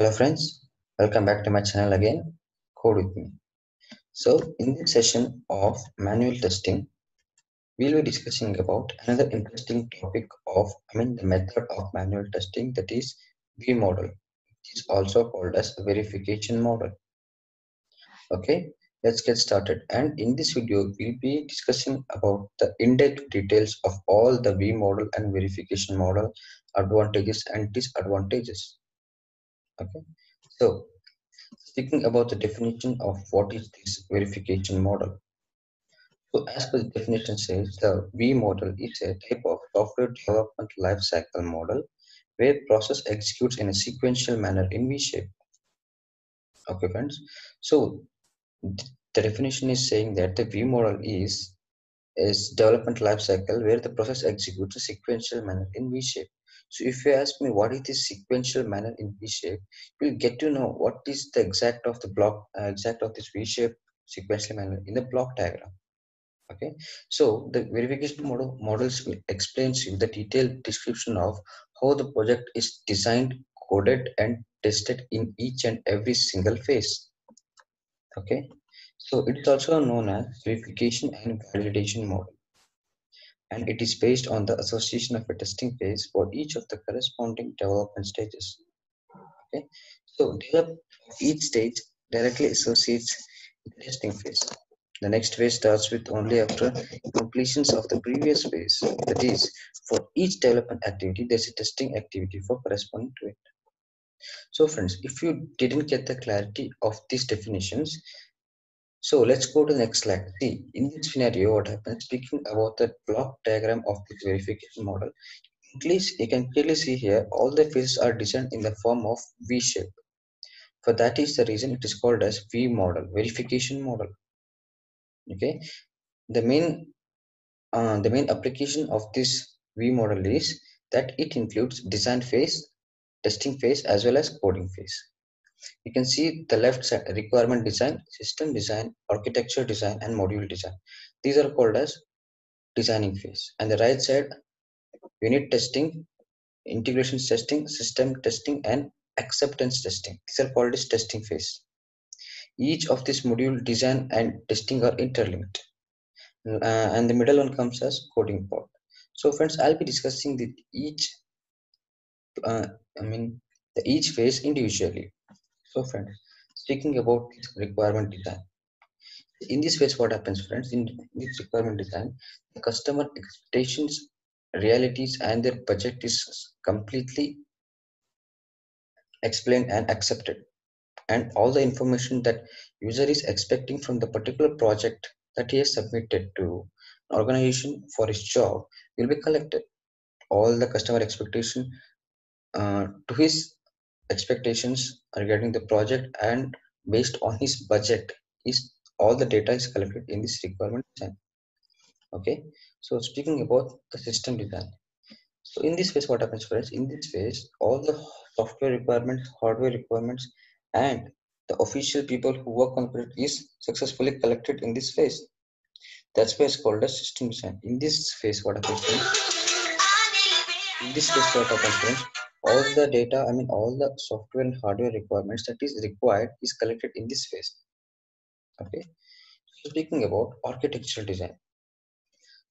Hello friends, welcome back to my channel again, Code with me. So in this session of manual testing, we'll be discussing about another interesting topic of, I mean the method of manual testing that is V model, which is also called as verification model. Okay, let's get started. And in this video, we'll be discussing about the in-depth details of all the V model and verification model advantages and disadvantages okay. So speaking about the definition of what is this verification model. So as per the definition says the v model is a type of software development life cycle model where process executes in a sequential manner in v shape. Okay friends. So the definition is saying that the v model is is development life cycle where the process executes a sequential manner in v shape so if you ask me what is the sequential manner in V-shape, you'll get to know what is the exact of the block, uh, exact of this V-shape sequential manner in the block diagram. Okay, so the verification model models will explains you the detailed description of how the project is designed, coded, and tested in each and every single phase. Okay, so it is also known as verification and validation model and it is based on the association of a testing phase for each of the corresponding development stages. Okay, so each stage directly associates the testing phase. The next phase starts with only after completions of the previous phase. That is, for each development activity, there's a testing activity for corresponding to it. So friends, if you didn't get the clarity of these definitions, so let's go to the next slide. See, in this scenario, what happens, speaking about the block diagram of this verification model, please you can clearly see here, all the phases are designed in the form of V shape. For that is the reason it is called as V model, verification model. Okay, the main uh, the main application of this V model is that it includes design phase, testing phase, as well as coding phase you can see the left side requirement design system design architecture design and module design. These are called as designing phase. And the right side unit testing integration testing system testing and acceptance testing. These are called as testing phase. Each of this module design and testing are interlinked. Uh, and the middle one comes as coding part. So friends i'll be discussing the each uh, i mean the each phase individually so friends, speaking about requirement design, in this phase what happens friends, in this requirement design, the customer expectations, realities and their budget is completely explained and accepted. And all the information that user is expecting from the particular project that he has submitted to an organization for his job will be collected. All the customer expectation uh, to his expectations regarding the project and based on his budget is all the data is collected in this requirement design okay? So speaking about the system design. So in this phase what happens first in this phase all the software requirements hardware requirements and the official people who work on it is successfully collected in this phase. That's why it's called a system design. In this phase what happens in this phase what happens all the data i mean all the software and hardware requirements that is required is collected in this phase. Okay? So speaking about architectural design.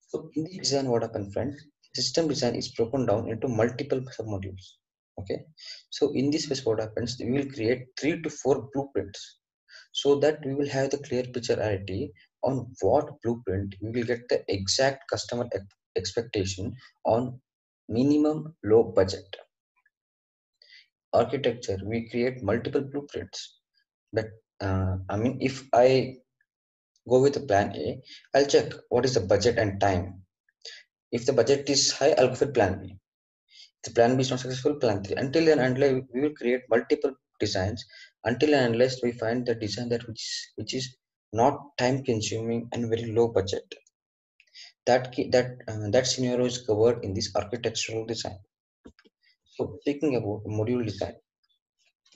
So in the design what happens friends? System design is broken down into multiple submodules. Okay? So in this phase what happens? We will create three to four blueprints so that we will have the clear picture reality on what blueprint we will get the exact customer expectation on minimum low budget architecture we create multiple blueprints. But uh, i mean if i go with the plan a i'll check what is the budget and time. If the budget is high i'll go for plan b. If the plan b is not successful plan 3 until then until we will create multiple designs. Until and unless we find the design that which is, which is not time consuming and very low budget. That that uh, that scenario is covered in this architectural design so speaking about module design,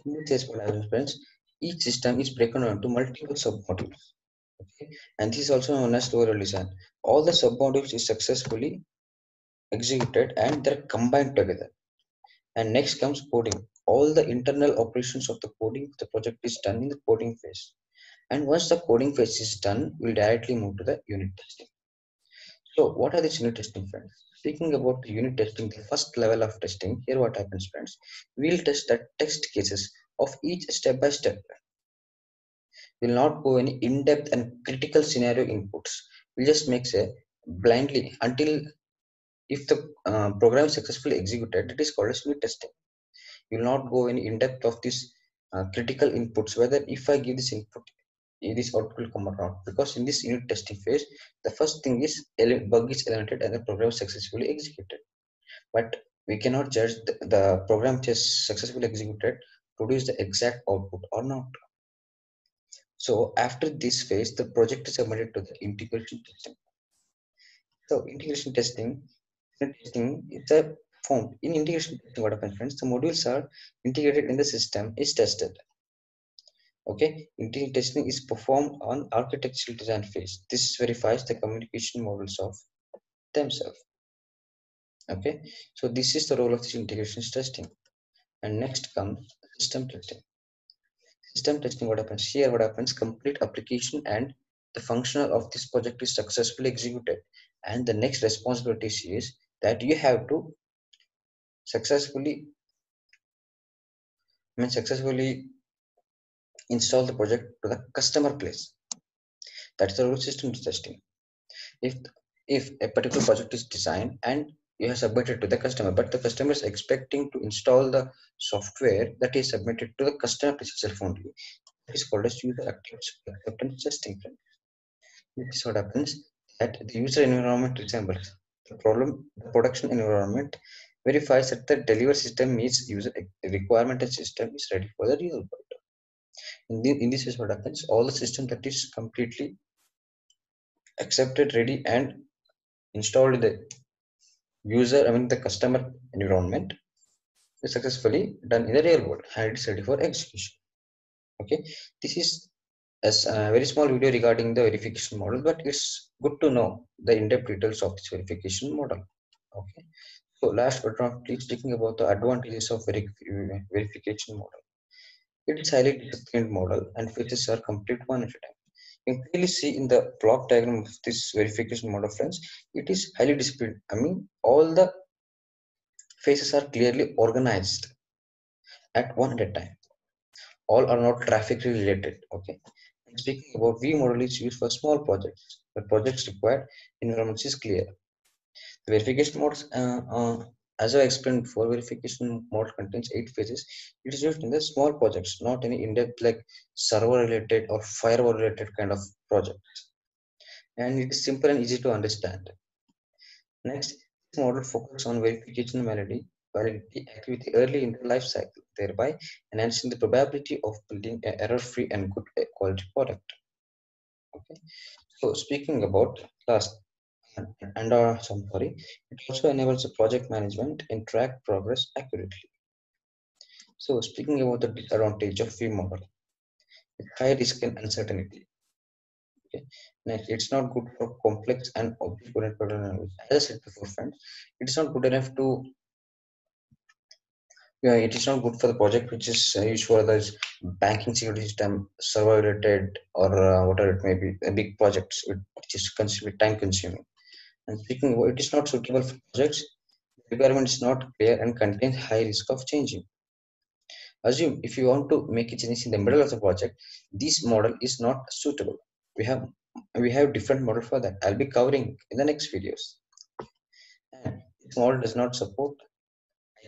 in this friends, each system is broken into multiple submodules. Okay, and this is also known as overall design. All the submodules is successfully executed and they're combined together. And next comes coding. all the internal operations of the coding the project is done in the coding phase and once the coding phase is done we'll directly move to the unit testing so what are these unit testing friends? Speaking about unit testing the first level of testing here what happens friends? We'll test the test cases of each step by step. We will not go any in-depth and critical scenario inputs. We'll just make say blindly until if the uh, program is successfully executed it is called as unit testing. You will not go any in-depth of this uh, critical inputs whether if i give this input this output will come around because in this unit testing phase the first thing is bug is eliminated and the program successfully executed but we cannot judge the, the program just successfully executed produce the exact output or not so after this phase, the project is submitted to the integration testing. So integration testing, testing is a form. In integration testing, what happens, friends? The modules are integrated in the system is tested. Okay, integration testing is performed on architectural design phase. This verifies the communication models of themselves. Okay, so this is the role of this integration testing. And next comes system testing system testing what happens here what happens complete application and the functional of this project is successfully executed and the next responsibility is that you have to successfully I mean successfully install the project to the customer place. That's the role system testing. If if a particular project is designed and you have submitted to the customer but the customer is expecting to install the software that is submitted to the customer place itself only is called as user acceptance testing this is what happens that the user environment resembles the problem the production environment verifies that the delivery system meets user requirement and system is ready for the real world in, the, in this is what happens all the system that is completely accepted ready and installed in the user, I mean the customer environment is successfully done in the real world and it's ready for execution. Okay, this is a very small video regarding the verification model, but it's good to know the in-depth details of this verification model. Okay, so last but not least, speaking about the advantages of verification model. It is highly disciplined model and features are complete one at a time. You can clearly see in the block diagram of this verification model, friends, it is highly disciplined. I mean, all the phases are clearly organized at one at a time. All are not traffic related. Okay. And speaking about V model is used for small projects. The projects required environment is clear. The verification modes uh, uh, as I explained before, verification model contains eight phases. It is used in the small projects, not any in-depth like server-related or firewall-related kind of projects. And it is simple and easy to understand. Next, this model focuses on verification validity, validity activity early in the life cycle, thereby enhancing the probability of building an error-free and good quality product. Okay. So speaking about last and uh, sorry, it also enables the project management and track progress accurately. So speaking about the disadvantage of V model, high risk and uncertainty. Okay. Next, it's not good for complex and object-oriented As I said before, friends, it is not good enough to yeah, it is not good for the project which is uh, used for the banking security system, server related, or uh, whatever it may be, big projects which is time consuming. And speaking it is not suitable for projects, the requirement is not clear and contains high risk of changing. Assume if you want to make a change in the middle of the project, this model is not suitable. We have we have different model for that. I'll be covering in the next videos. And this model does not support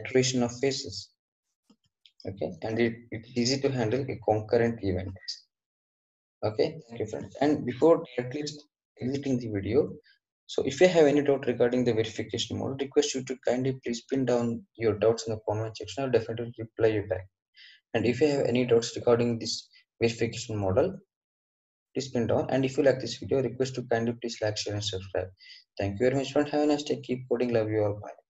iteration of phases. Okay, and it, it's easy to handle a concurrent event. Okay, thank you friends. And before directly exiting the video, so if you have any doubt regarding the verification model, request you to kindly please pin down your doubts in the comment section. I'll definitely reply you back. And if you have any doubts regarding this verification model, please pin down. And if you like this video, request to kindly please like, share and subscribe. Thank you very much friend. Have a nice day. Keep coding. Love you all. Bye.